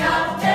Yeah.